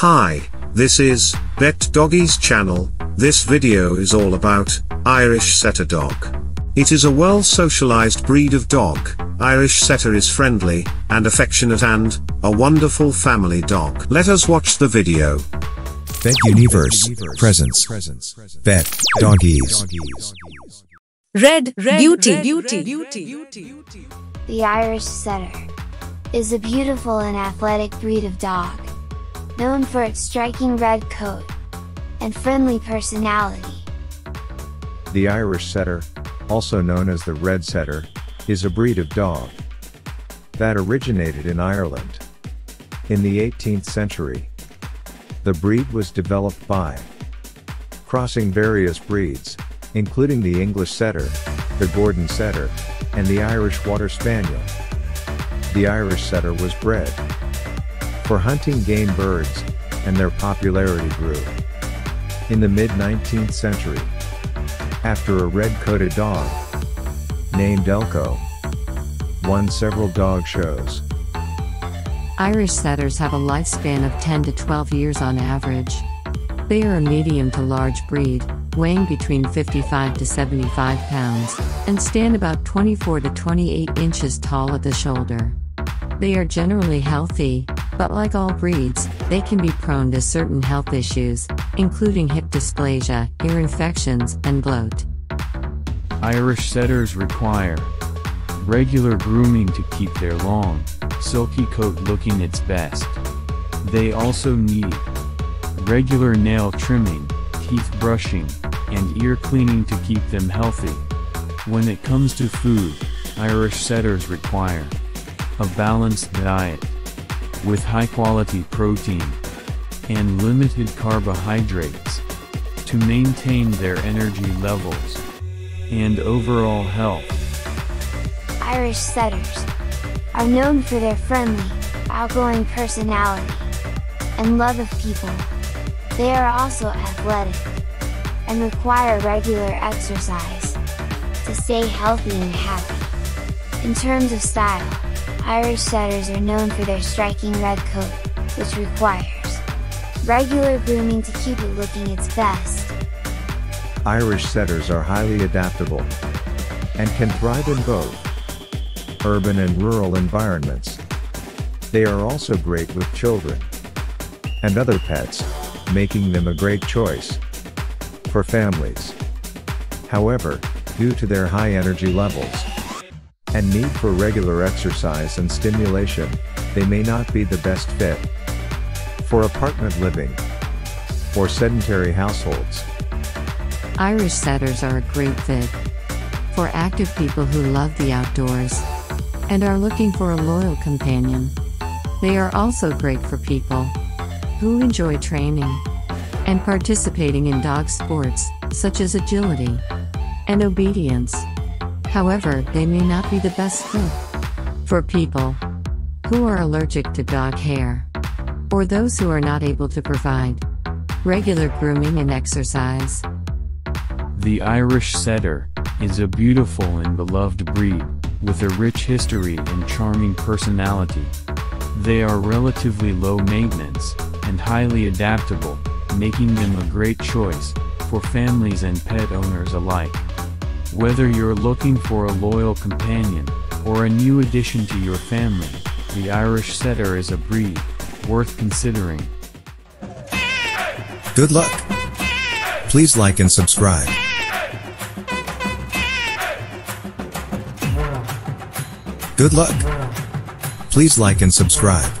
Hi, this is Bet Doggies channel. This video is all about Irish Setter Dog. It is a well socialized breed of dog. Irish Setter is friendly and affectionate and a wonderful family dog. Let us watch the video. Bet Universe Presents, Bet Doggies. Red, Red beauty, red, beauty, red, beauty. The Irish Setter is a beautiful and athletic breed of dog, known for its striking red coat and friendly personality. The Irish Setter, also known as the Red Setter, is a breed of dog that originated in Ireland. In the 18th century, the breed was developed by crossing various breeds, including the English Setter, the Gordon Setter, and the Irish Water Spaniel. The Irish Setter was bred for hunting game birds, and their popularity grew. In the mid 19th century, after a red coated dog named Elcho won several dog shows. Irish setters have a lifespan of 10 to 12 years on average. They are a medium to large breed, weighing between 55 to 75 pounds, and stand about 24 to 28 inches tall at the shoulder. They are generally healthy, but like all breeds, they can be prone to certain health issues, including hip dysplasia, ear infections, and bloat. Irish setters require regular grooming to keep their long, silky coat looking its best. They also need regular nail trimming, teeth brushing, and ear cleaning to keep them healthy. When it comes to food, Irish setters require a balanced diet with high quality protein and limited carbohydrates to maintain their energy levels and overall health. Irish Setters are known for their friendly, outgoing personality and love of people. They are also athletic and require regular exercise to stay healthy and happy. In terms of style, Irish Setters are known for their striking red coat, which requires regular grooming to keep it looking its best. Irish Setters are highly adaptable and can thrive in both urban and rural environments. They are also great with children and other pets, making them a great choice for families. However, due to their high energy levels and need for regular exercise and stimulation, they may not be the best fit. For apartment living. Or sedentary households. Irish setters are a great fit. For active people who love the outdoors. And are looking for a loyal companion. They are also great for people. Who enjoy training. And participating in dog sports, such as agility. And obedience. However, they may not be the best fit for people who are allergic to dog hair or those who are not able to provide regular grooming and exercise. The Irish Setter is a beautiful and beloved breed, with a rich history and charming personality. They are relatively low maintenance and highly adaptable, making them a great choice for families and pet owners alike. Whether you're looking for a loyal companion or a new addition to your family, the Irish Setter is a breed worth considering. Good luck. Please like and subscribe. Good luck. Please like and subscribe.